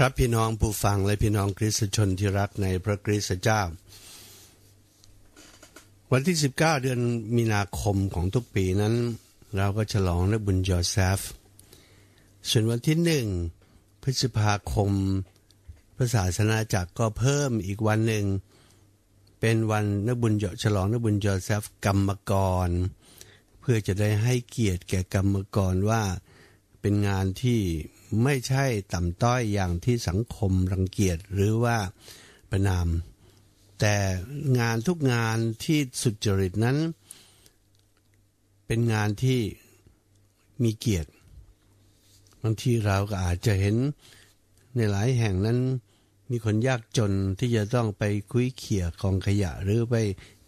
ครับพี่น้องผู้ฟังและพี่น้องคริสตชนที่รักในพระคริสตเจ้า วันที่ 19 เดือนมีนาคมของทุกปีนั้น เราก็ฉลองนักบุญยอแซฟส่วนวันที่หนึ่งพฤษภาคมพระศาสนาจักรก็เพิ่มอีกวันหนึ่ง เป็นวันนักบุญยฉลองนักบุญยอแซฟกรรมกร เพื่อจะได้ให้เกียรติแก่กรรมกรว่าเป็นงานที่ ไม่ใช่ต่ำต้อยอย่างที่สังคมรังเกียจหรือว่าประนาม แต่งานทุกงานที่สุจริตนั้น เป็นงานที่มีเกียรติบางทีเราก็อาจจะเห็นในหลายแห่งนั้น มีคนยากจนที่จะต้องไปคุยเขี่ยกองขยะหรือไป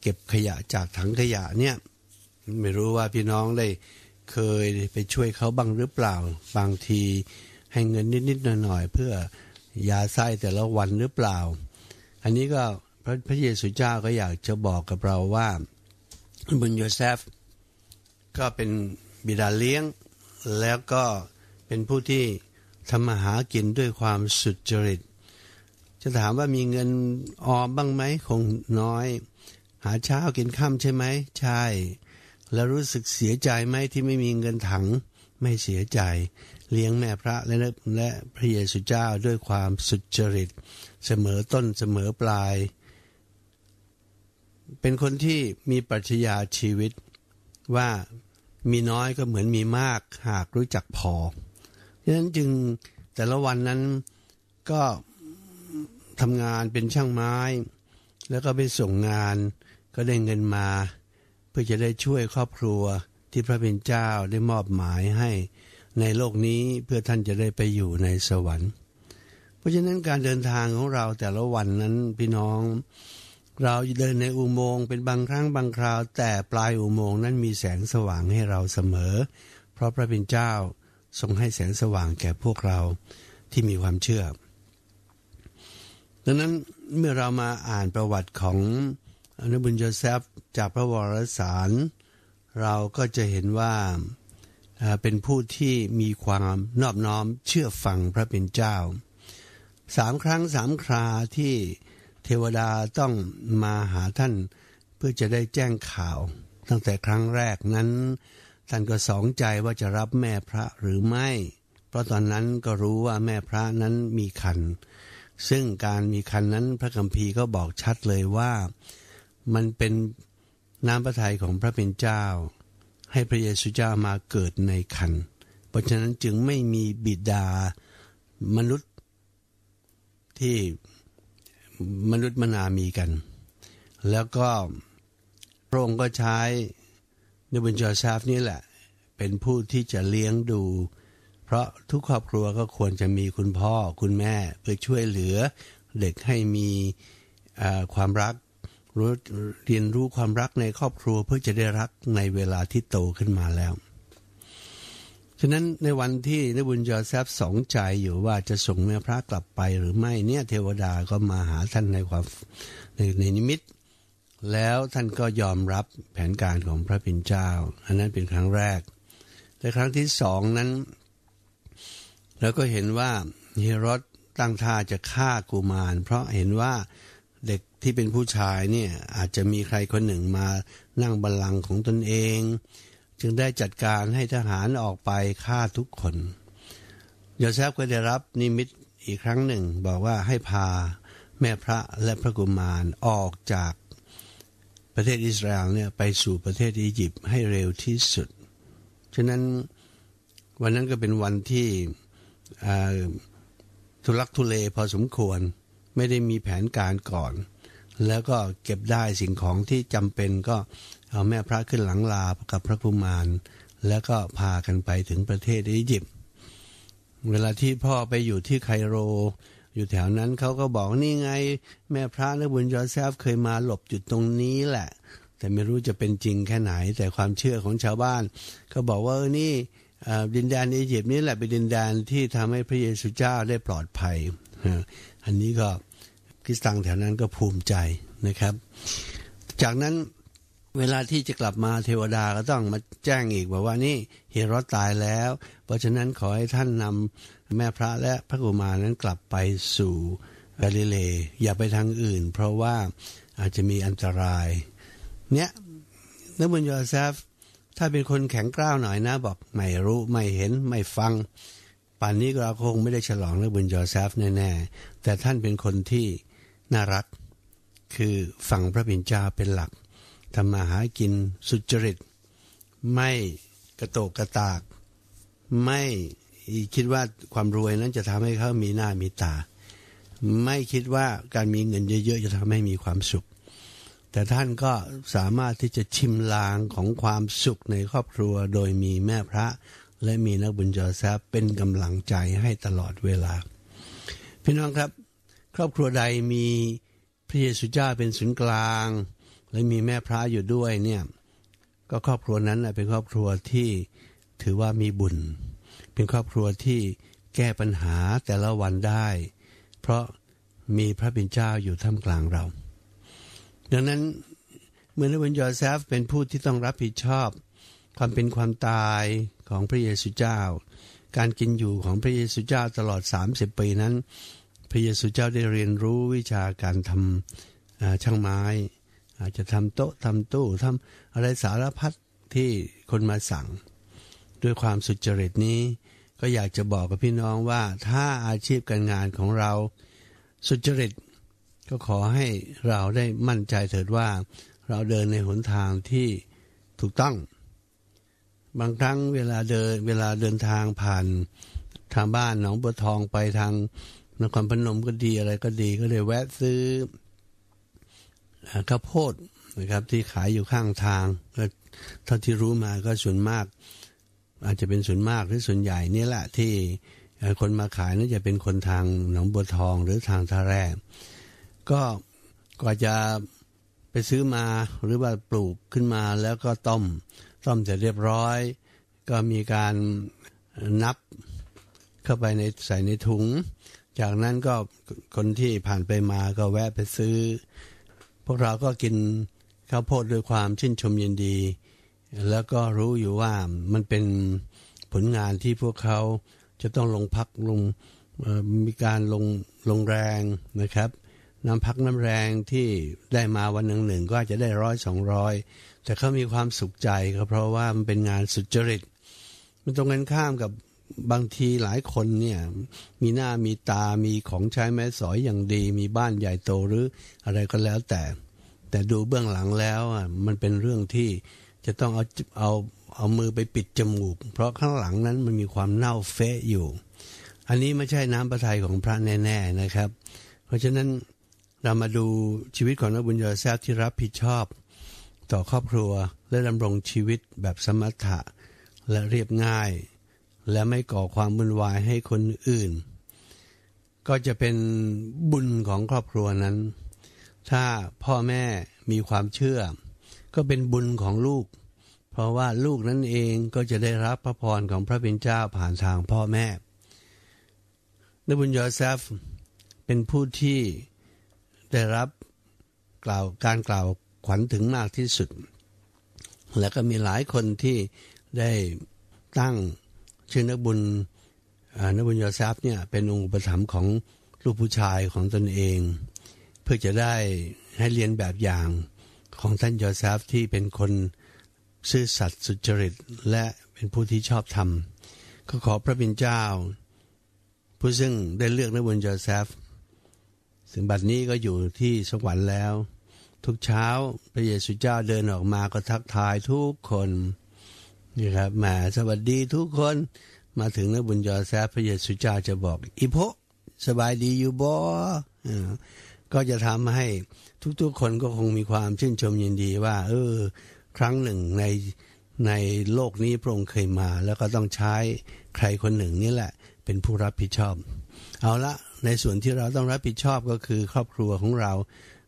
เก็บขยะจากถังขยะเนี่ย ไม่รู้ว่าพี่น้องได้ เคยไปช่วยเขาบ้างหรือเปล่า บางทีให้เงินนิดๆหน่อยๆเพื่อยาไส้แต่ละวันหรือเปล่า อันนี้ก็พระพระเยซูเจ้าก็อยากจะบอกกับเราว่าบุญโยเซฟ ก็เป็นบิดาเลี้ยง แล้วก็เป็นผู้ที่ทำมาหากินด้วยความสุจริต จะถามว่ามีเงินออมบ้างไหมคงน้อย หาเช้ากินค่ำใช่ไหมใช่ แล้วรู้สึกเสียใจไหมที่ไม่มีเงินถังไม่เสียใจ เลี้ยงแม่พระและและพระเยซูเจ้าด้วยความสุจริต เสมอต้นเสมอปลาย เป็นคนที่มีปรัชญาชีวิตว่ามีน้อยก็เหมือนมีมากหากรู้จักพอดังนั้นจึงแต่ละวันนั้นก็ทำงานเป็นช่างไม้ แล้วก็ไปส่งงานก็ได้เงินมา เพื่อจะได้ช่วยครอบครัวที่พระเป็นเจ้าได้มอบหมายให้ในโลกนี้เพื่อท่านจะได้ไปอยู่ในสวรรค์ เพราะฉะนั้นการเดินทางของเราแต่ละวันนั้นพี่น้อง เราเดินในอุโมงค์เป็นบางครั้งบางคราว แต่ปลายอุโมงค์นั้นมีแสงสว่างให้เราเสมอ เพราะพระเป็นเจ้าทรงให้แสงสว่างแก่พวกเราที่มีความเชื่อ ดังนั้นเมื่อเรามาอ่านประวัติของ อนุบุญโยเซฟจากพระวรสาร เราก็จะเห็นว่าเป็นผู้ที่มีความนอบน้อมเชื่อฟังพระเป็นเจ้าสามครั้งสามคราที่เทวดาต้องมาหาท่าน เพื่อจะได้แจ้งข่าว ตั้งแต่ครั้งแรกนั้น ท่านก็สองใจว่าจะรับแม่พระหรือไม่ เพราะตอนนั้นก็รู้ว่าแม่พระนั้นมีคัน ซึ่งการมีคันนั้นพระคัมภีร์ก็บอกชัดเลยว่า มันเป็นน้ำพระทัยของพระเป็นเจ้า ให้พระเยซูเจ้ามาเกิดในคัน เพราะฉะนั้นจึงไม่มีบิดามนุษย์ที่มนุษย์มนามีกัน แล้วก็พระองค์ก็ใช้นบุญจอซาฟนี่แหละ เป็นผู้ที่จะเลี้ยงดู เพราะทุกครอบครัวก็ควรจะมีคุณพ่อคุณแม่ เพื่อช่วยเหลือเด็กให้มีความรัก เรียนรู้ความรักในครอบครัวเพื่อจะได้รักในเวลาที่โตขึ้นมาแล้ว ฉะนั้นในวันที่นบุญยอแซฟสองใจอยู่ว่าจะส่งแม่พระกลับไปหรือไม่เนี่ยเทวดาก็มาหาท่านในความในในนิมิต แล้วท่านก็ยอมรับแผนการของพระปิ่นเจ้า อันนั้นเป็นครั้งแรก แต่ครั้งที่สองนั้นเราก็เห็นว่าเฮรดตั้งท่าจะฆ่ากุมาร เพราะเห็นว่าเด็ก ที่เป็นผู้ชายเนี่ยอาจจะมีใครคนหนึ่งมานั่งบัลลังก์ของตนเอง จึงได้จัดการให้ทหารออกไปฆ่าทุกคนโยเซฟก็ได้รับนิมิตอีกครั้งหนึ่ง บอกว่าให้พาแม่พระและพระกุมารออกจากประเทศอิสราเอลเนี่ยไปสู่ประเทศอียิปต์ให้เร็วที่สุด ฉะนั้นวันนั้นก็เป็นวันที่ทุลักทุเลพอสมควรไม่ได้มีแผนการก่อน แล้วก็เก็บได้สิ่งของที่จำเป็นก็เอาแม่พระขึ้นหลังลากับพระภูมาร แล้วก็พากันไปถึงประเทศอียิปต์เวลาที่พ่อไปอยู่ที่ไคโร อยู่แถวนั้นเขาก็บอกนี่ไง แม่พระนบุญยอเซฟเคยมาหลบจุดตรงนี้แหละ แต่ไม่รู้จะเป็นจริงแค่ไหน แต่ความเชื่อของชาวบ้านเขาบอกว่านี่ดินแดนอียิปต์นี่แหละเป็นดินแดนที่ทำให้พระเยซูเจ้าได้ปลอดภัย อันนี้ก็ ริสตังแถวนั้นก็ภูมิใจนะครับ จากนั้นเวลาที่จะกลับมาเทวดาก็ต้องมาแจ้งอีกบอกว่านี่เฮโรดตายแล้ว เพราะฉะนั้นขอให้ท่านนำแม่พระและพระกุมารนั้นกลับไปสู่กาลิเลอย่าไปทางอื่น เพราะว่าอาจจะมีอันตราย เนี่ยนบุญโยเซฟถ้าเป็นคนแข็งกร้าวหน่อยนะ บอกไม่รู้ไม่เห็นไม่ฟังป่านนี้เราคงไม่ได้ฉลองนบุญโยเซฟแน่ๆแต่ท่านเป็นคนที่ น่ารัก คือฝั่งพระบิณเจ้าเป็นหลักทำมาหากินสุจริต ไม่กระโตกกระตาก ไม่คิดว่าความรวยนั้นจะทำให้เขามีหน้ามีตา ไม่คิดว่าการมีเงินเยอะๆจะทำให้มีความสุข แต่ท่านก็สามารถที่จะชิมลางของความสุขในครอบครัวโดยมีแม่พระและมีนักบุญจอแซบเป็นกำลังใจให้ตลอดเวลา พี่น้องครับ ครอบครัวใดมีพระเยซูเจ้าเป็นศูนย์กลาง และมีแม่พระอยู่ด้วยเนี่ยก็ครอบครัวนั้นเป็นครอบครัวที่ถือว่ามีบุญ เป็นครอบครัวที่แก้ปัญหาแต่ละวันได้ เพราะมีพระบิณเจ้าอยู่ท่ามกลางเรา ดังนั้นเมื่อนวันยอเซฟเป็นผู้ที่ต้องรับผิดชอบ ความเป็นความตายของพระเยซูเจ้า การกินอยู่ของพระเยซูเจ้าตลอด 30 ปีนั้น พระเยซูเจ้าได้เรียนรู้วิชาการทำช่างไม้ อาจจะทำโต๊ะทำตู้ทำอะไรสารพัดที่คนมาสั่ง ด้วยความสุจริตนี้ ก็อยากจะบอกกับพี่น้องว่าถ้าอาชีพการงานของเราสุจริต ก็ขอให้เราได้มั่นใจเถิดว่า เราเดินในหนทางที่ถูกต้อง บางครั้งเวลาเดินเวลาเดินทางผ่านทางบ้านหนองบัวทองไปทาง นครพนมก็ดีอะไรก็ดีก็เลยแวะซื้อข้าวโพดนะครับ ที่ขายอยู่ข้างทางก็เท่าที่รู้มาก็ส่วนมาก อาจจะเป็นส่วนมากหรือส่วนใหญ่นี่แหละที่คนมาขายน่าจะเป็นคนทางหนองบัวทองหรือทางท่าแร่ก็กว่าจะไปซื้อมาหรือว่าปลูกขึ้นมาแล้วก็ต้ม ต้มเสร็จเรียบร้อย ก็มีการนับเข้าไปในใส่ในถุง จากนั้นก็คนที่ผ่านไปมาก็แวะไปซื้อ พวกเราก็กินข้าวโพดด้วยความชื่นชมยินดี แล้วก็รู้อยู่ว่ามันเป็นผลงานที่พวกเขาจะต้องลงพักลงมีการลงลงแรงนะครับน้ำพักน้ำแรงที่ได้มาวันหนึ่งหนึ่งก็อาจะได้ร้อยสองร้อยแต่เขามีความสุขใจก็เพราะว่ามันเป็นงานสุจริต มันตรงกันข้ามกับ บางทีหลายคนเนี่ยมีหน้ามีตามีของใช้แม้สอยอย่างดี มีบ้านใหญ่โตหรืออะไรก็แล้วแต่ แต่ดูเบื้องหลังแล้วอะมันเป็นเรื่องที่จะต้องเอาเอาเอามือไปปิดจมูก เพราะข้างหลังนั้นมันมีความเน่าเฟะอยู่ อันนี้ไม่ใช่น้ำประทัยของพระแน่ๆนะครับ เพราะฉะนั้นเรามาดูชีวิตของนักบุญยาแซบที่รับผิดชอบ ต่อครอบครัวและดำรงชีวิตแบบสมถะและเรียบง่าย และไม่ก่อความวุ่นวายให้คนอื่น ก็จะเป็นบุญของครอบครัวนั้น ถ้าพ่อแม่มีความเชื่อ ก็เป็นบุญของลูก เพราะว่าลูกนั้นเองก็จะได้รับพระพรของพระเป็นเจ้าผ่านทางพ่อแม่นบุญยอเซฟเป็นผู้ที่ได้รับกล่าวการกล่าวขวัญถึงมากที่สุด และก็มีหลายคนที่ได้ตั้ง ชื่อนักบุญนักบุญยอซฟเนี่ยเป็นองค์อุปถัมภ์ของลูกผู้ชายของตนเอง เพื่อจะได้ให้เรียนแบบอย่างของท่านยอซฟที่เป็นคนซื่อสัตย์สุจริตและเป็นผู้ที่ชอบธรรมก็ขอพระบิณเจ้า ผู้ซึ่งได้เลือกนักบุญยอซฟซึ่งบัดนี้ก็อยู่ที่สวรรค์แล้ว ทุกเช้าพระเยซูเจ้าเดินออกมาก็ทักทายทุกคน นี่ครับมาสวัสดีทุกคนมาถึงนักบุญยอแซพระเยซูเจ้าจะบอก อีโพสบายดีอยู่บ่ก็จะทำให้ทุกๆคนก็คงมีความชื่นชมยินดีว่า เออ ครั้งหนึ่งในในโลกนี้พระองค์เคยมา แล้วก็ต้องใช้ใครคนหนึ่งนี่แหละ เป็นผู้รับผิดชอบ เอาละในส่วนที่เราต้องรับผิดชอบก็คือครอบครัวของเรา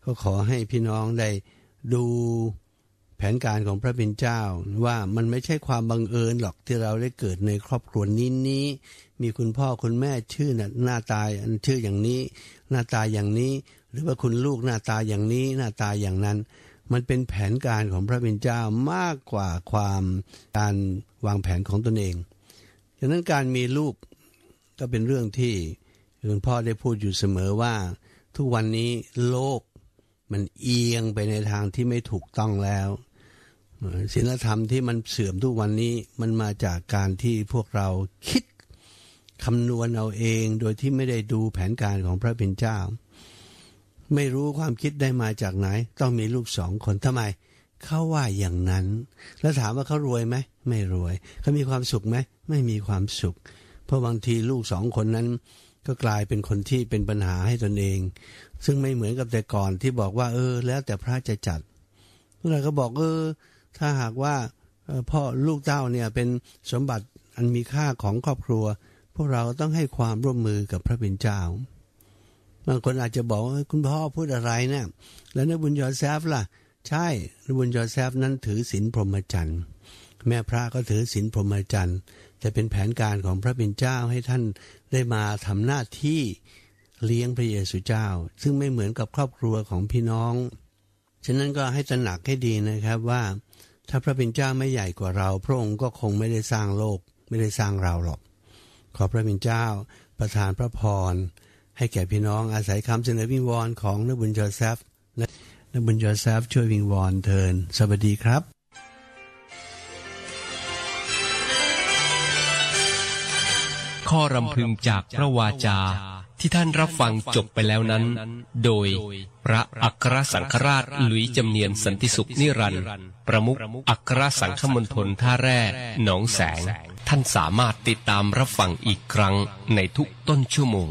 ก็ขอให้พี่น้องได้ดู แผนการของพระเป็นเจ้า ว่ามันไม่ใช่ความบังเอิญหรอกที่เราได้เกิดในครอบครัวนี้นี้ มีคุณพ่อคุณแม่ชื่อหน้าตาชื่ออย่างนี้ หน้าตาอย่างนี้ หรือว่าคุณลูกหน้าตาอย่างนี้หน้าตาอย่างนั้น มันเป็นแผนการของพระเป็นเจ้ามากกว่าความการวางแผนของตนเองฉะนั้นการมีลูกก็เป็นเรื่องที่คุณพ่อได้พูดอยู่เสมอว่า ทุกวันนี้โลกมันเอียงไปในทางที่ไม่ถูกต้องแล้ว ศีลธรรมที่มันเสื่อมทุกวันนี้มันมาจากการที่พวกเราคิดคำนวณเอาเองโดยที่ไม่ได้ดูแผนการของพระเป็นเจ้า ไม่รู้ความคิดได้มาจากไหน ต้องมีลูกสองคนทำไมเขาว่าอย่างนั้น แล้วถามว่าเขารวยไหมไม่รวยเขามีความสุขไหมไม่มีความสุข เพราะบางทีลูกสองคนนั้น ก็กลายเป็นคนที่เป็นปัญหาให้ตนเอง ซึ่งไม่เหมือนกับแต่ก่อนที่บอกว่า เออ แล้วแต่พระจะจัดเราก็บอกเออ ถ้าหากว่าพ่อลูกเต้าเนี่ยเป็นสมบัติอันมีค่าของครอบครัว พวกเราต้องให้ความร่วมมือกับพระเป็นเจ้าบางคนอาจจะบอกว่าคุณพ่อพูดอะไรเนะี่ยแล้วนบุญยอแซฟล่ะ ใช่นบุญยอแซฟนั้นถือศีลพรหมจรรย์แม่พระก็ถือศีลพรหมจรรย์จะเป็นแผนการของพระเป็นเจ้าให้ท่านได้มาทำหน้าที่เลี้ยงพระเยซูเจ้า ซึ่งไม่เหมือนกับครอบครัวของพี่น้อง ฉะนั้นก็ให้ตระหนักให้ดีนะครับว่าถ้าพระเป็นเจ้าไม่ใหญ่กว่าเรา พระองค์ก็คงไม่ได้สร้างโลกไม่ได้สร้างเราหรอก ขอพระเป็นเจ้าประทานพระพร ให้แก่พี่น้องอาศัยคำเสนอวิงวอนของนบุญจอแซฟและนบุญจอแซฟช่วยวิงวอนเทินสวัสดีครับข้อรำพึงจากพระวาจา ที่ท่านรับฟังจบไปแล้วนั้น โดยพระอัครสังฆราชหลุยจำเนียนสันติสุขนิรันดร์ประมุขอัครสังฆมณฑลท่าแร่หนองแสง ท่านสามารถติดตามรับฟังอีกครั้งในทุกต้นชั่วโมง